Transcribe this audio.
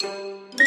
What?